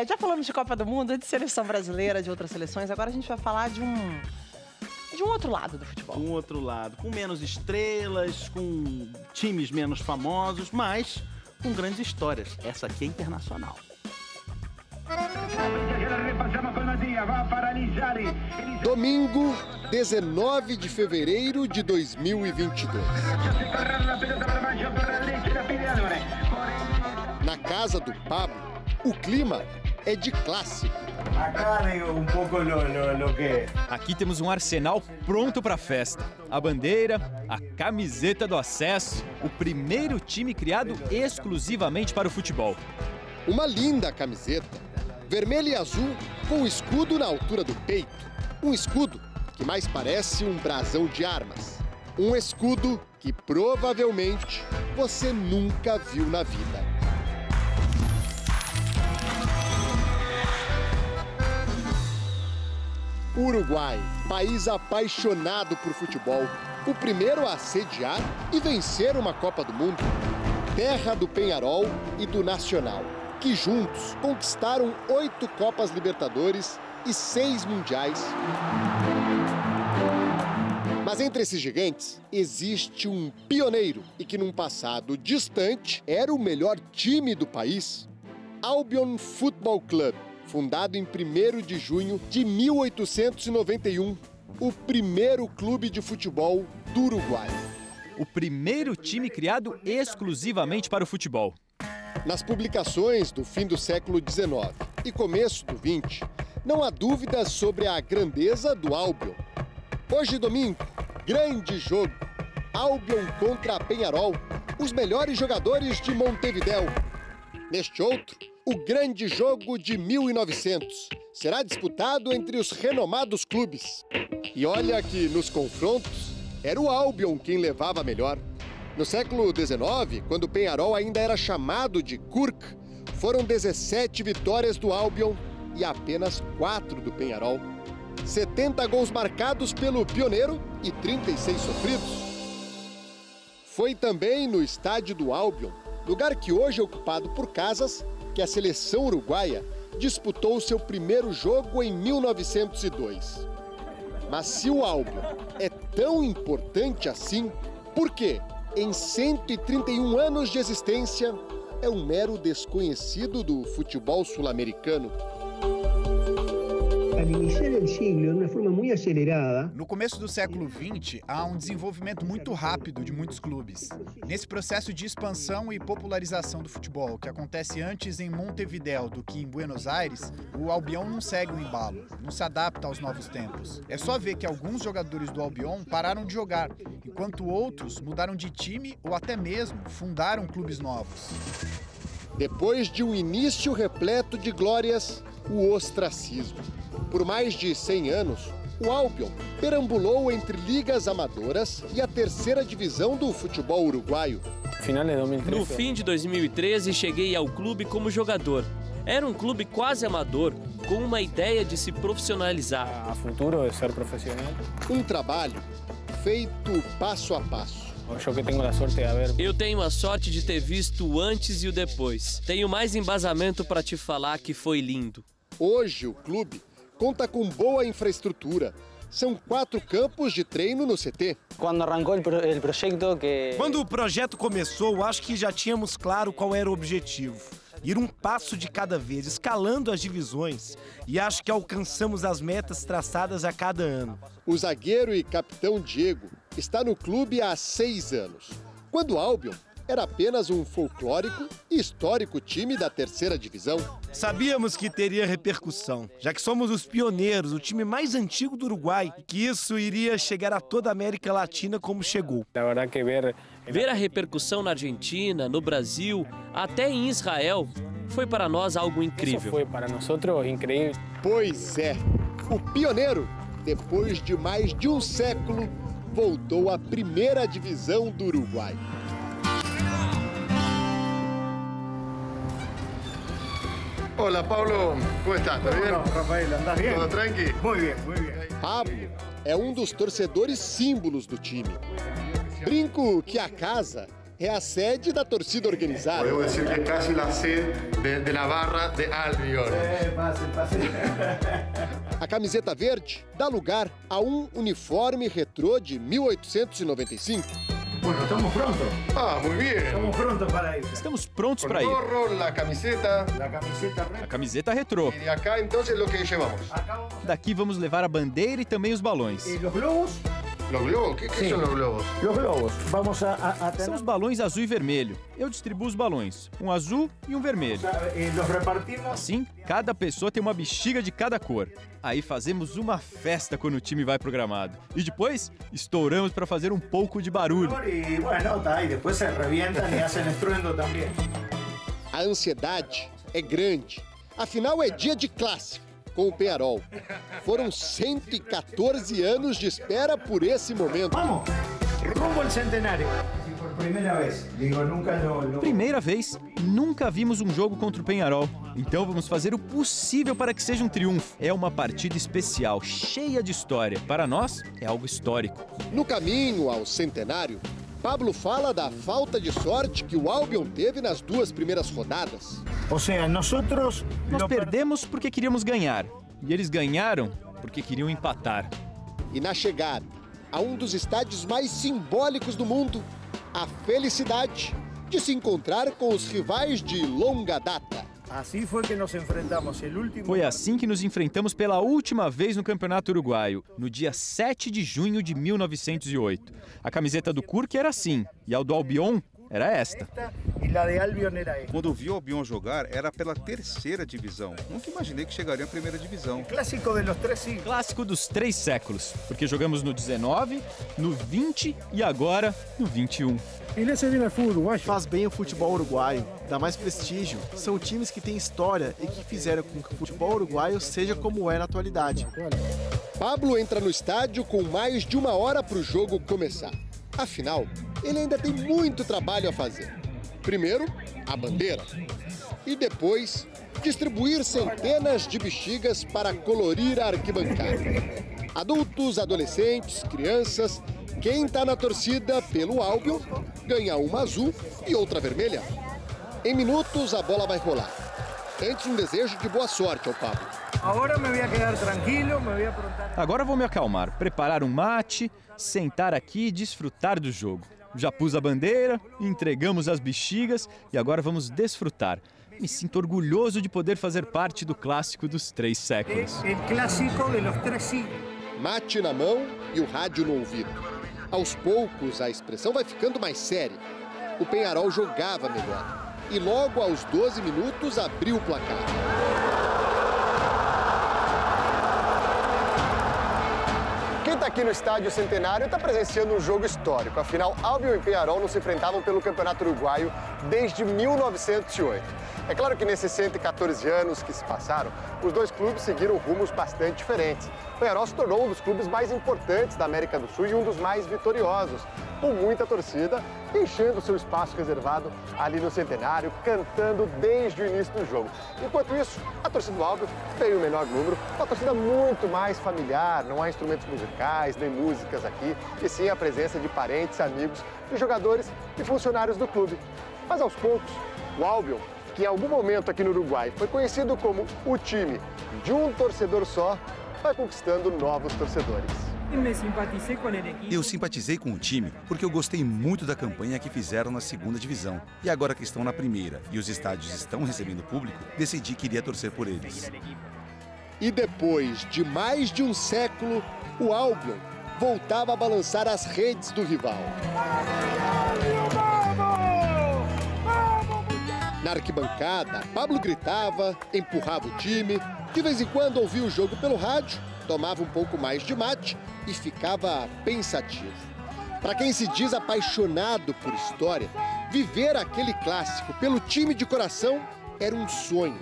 É, já falamos de Copa do Mundo, de seleção brasileira, de outras seleções, agora a gente vai falar de um de um outro lado do futebol. Um outro lado, com menos estrelas, com times menos famosos, mas com grandes histórias. Essa aqui é internacional. Domingo, 19 de fevereiro de 2022. Na casa do Pablo, o clima é de clássico. lo que Aqui temos um arsenal pronto para a festa. A bandeira, a camiseta do acesso, o primeiro time criado exclusivamente para o futebol. Uma linda camiseta, vermelha e azul, com escudo na altura do peito. Um escudo que mais parece um brasão de armas. Um escudo que provavelmente você nunca viu na vida. Uruguai, país apaixonado por futebol, o primeiro a sediar e vencer uma Copa do Mundo. Terra do Penharol e do Nacional, que juntos conquistaram oito Copas Libertadores e seis Mundiais. Mas entre esses gigantes existe um pioneiro e que num passado distante era o melhor time do país. Albion Football Club, fundado em 1 de junho de 1891, o primeiro clube de futebol do Uruguai. O primeiro time criado exclusivamente para o futebol. Nas publicações do fim do século XIX e começo do XX, não há dúvidas sobre a grandeza do Albion. Hoje, domingo, grande jogo. Albion contra Penharol, os melhores jogadores de Montevidéu. Neste outro, o grande jogo de 1900 será disputado entre os renomados clubes. E olha que nos confrontos era o Albion quem levava melhor. No século XIX, quando o Penharol ainda era chamado de Kurk, foram 17 vitórias do Albion e apenas 4 do Penharol. 70 gols marcados pelo pioneiro e 36 sofridos. Foi também no estádio do Albion, lugar que hoje é ocupado por casas, que a seleção uruguaia disputou seu primeiro jogo em 1902. Mas se o Albion é tão importante assim, por que, em 131 anos de existência, é um mero desconhecido do futebol sul-americano? Al iniciar el siglo, de una forma muy acelerada, No começo do século XX, há um desenvolvimento muito rápido de muitos clubes. Nesse processo de expansão e popularização do futebol, que acontece antes em Montevidéu do que em Buenos Aires, o Albion não segue o embalo, não se adapta aos novos tempos. É só ver que alguns jogadores do Albion pararam de jogar, enquanto outros mudaram de time ou até mesmo fundaram clubes novos. Depois de um início repleto de glórias, o ostracismo. Por mais de 100 anos, o Albion perambulou entre ligas amadoras e a terceira divisão do futebol uruguaio. No fim de 2013, cheguei ao clube como jogador. Era um clube quase amador, com uma ideia de se profissionalizar. a futuro de ser profesional. Um trabalho feito passo a passo. Eu tenho a sorte de ter visto o antes e o depois. Tenho mais embasamento para te falar que foi lindo. Hoje, o clube conta com boa infraestrutura. São quatro campos de treino no CT. Que... Quando o projeto começou, acho que já tínhamos claro qual era o objetivo. Ir um passo de cada vez, escalando as divisões. E acho que alcançamos as metas traçadas a cada ano. O zagueiro e capitão Diego está no clube há seis anos. Quando o Albion era apenas um folclórico e histórico time da terceira divisão. Sabíamos que teria repercussão, já que somos os pioneiros, o time mais antigo do Uruguai, e que isso iria chegar a toda a América Latina como chegou. Ver... Ver a repercussão na Argentina, no Brasil, até em Israel, foi para nós algo incrível. fue para nosotros increíble. Pois é, o pioneiro, depois de mais de um século, voltou à primeira divisão do Uruguai. Hola Pablo, ¿cómo estás? ¿Todo bien? Rafael, ¿andás bien? ¿Todo tranqui? Muy bien, muy bien. Pablo é um dos torcedores símbolos do time. Brinco que a casa é a sede da torcida organizada. Podemos decir que es casi la sede de, la barra de Albion. Eh, pase, pase. A camiseta verde dá lugar a um uniforme retrô de 1895. Bueno, estamos pronto. Ah, muy bien. Estamos prontos para ir. Estamos prontos para ir. gorro, la camiseta. La camiseta A camiseta retrô. De acá entonces lo que llevamos. Daqui vamos levar a bandeira e também os balões. Eh, los globos. Los globos, ¿qué, qué Sí. son los globos? Los globos. Vamos a, a- a São os balões azul e vermelho. Eu distribuo os balões, um azul e um vermelho. eh. Assim, cada pessoa tem uma bexiga de cada cor. Aí fazemos uma festa quando o time vai pro gramado. E depois, estouramos para fazer um pouco de barulho. Y bueno, está, y después se revientan y hacen estruendo también. A ansiedade é grande. Afinal, é dia de clássico com o Penharol. Foram 114 anos de espera por esse momento. Vamos, centenario. Y por primera vez, digo, nunca Primeira vez, nunca vimos um jogo contra o Penharol. Então vamos fazer o possível para que seja um triunfo. É uma partida especial, cheia de história. Para nós, é algo histórico. No caminho ao centenário, Pablo fala da falta de sorte que o Albion teve nas duas primeiras rodadas. O sea, nosotros. Nós perdemos porque queríamos ganhar. E eles ganharam porque queriam empatar. E na chegada a um dos estádios mais simbólicos do mundo, a felicidade de se encontrar com os rivais de longa data. Así fue que nos enfrentamos el último. Foi assim que nos enfrentamos pela última vez no Campeonato Uruguaio, no dia 7 de junho de 1908. A camiseta do Kurk era assim, e a do Albion era esta. Quando vi o Albion jogar, era pela terceira divisão. Nunca imaginei que chegaria à primeira divisão. Clássico dos três séculos, porque jogamos no 19, no 20 e agora no 21. Faz bem o futebol uruguaio, dá mais prestígio. São times que têm história e que fizeram com que o futebol uruguaio seja como é na atualidade. Pablo entra no estádio com mais de uma hora para o jogo começar. Afinal, ele ainda tem muito trabalho a fazer. Primeiro, a bandeira. E depois, distribuir centenas de bexigas para colorir a arquibancada. Adultos, adolescentes, crianças, quem está na torcida pelo Albion ganha uma azul e outra vermelha. Em minutos, a bola vai rolar. Antes, um desejo de boa sorte ao Pablo. Ahora me voy a quedar tranquilo, me voy a aprontar. Agora vou me acalmar, preparar um mate, sentar aqui e desfrutar do jogo. Já pus a bandeira, entregamos as bexigas e agora vamos desfrutar. Me sinto orgulhoso de poder fazer parte do clássico dos três séculos. El clásico de los tres siglos. Mate na mão e o rádio no ouvido. Aos poucos, a expressão vai ficando mais séria. O Penharol jogava melhor. E logo aos 12 minutos abriu o placar. Quem está aqui no Estádio Centenário está presenciando um jogo histórico. Afinal, Albion e Penharol não se enfrentavam pelo Campeonato Uruguaio desde 1908. É claro que nesses 114 anos que se passaram, os dois clubes seguiram rumos bastante diferentes. O Penharol se tornou um dos clubes mais importantes da América do Sul e um dos mais vitoriosos, com muita torcida enchendo seu espaço reservado ali no Centenário, cantando desde o início do jogo. Enquanto isso, a torcida do Albion tem o menor número, uma torcida muito mais familiar, não há instrumentos musicais nem músicas aqui, e sim a presença de parentes, amigos, de jogadores e funcionários do clube. Mas aos poucos, o Albion, que em algum momento aqui no Uruguai foi conhecido como o time de um torcedor só, vai conquistando novos torcedores. Eu simpatizei com o time porque eu gostei muito da campanha que fizeram na segunda divisão. E agora que estão na primeira e os estádios estão recebendo público, decidi que iria torcer por eles. E depois de mais de um século, o Albion voltava a balançar as redes do rival. Na arquibancada, Pablo gritava, empurrava o time, de vez em quando ouvia o jogo pelo rádio, tomava um pouco mais de mate e ficava pensativo. Para quem se diz apaixonado por história, viver aquele clássico pelo time de coração era um sonho.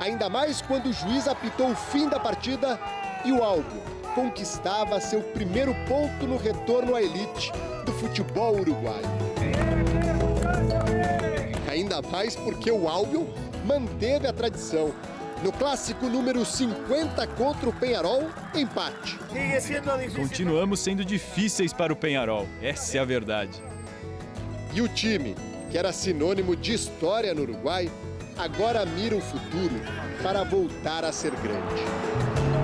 Ainda mais quando o juiz apitou o fim da partida e o Albion conquistava seu primeiro ponto no retorno à elite do futebol uruguaio. Ainda mais porque o Albion manteve a tradição. No clássico número 50 contra o Penharol, empate. Continuamos sendo difíceis para o Penharol, essa é a verdade. E o time, que era sinônimo de história no Uruguai, agora mira o futuro para voltar a ser grande.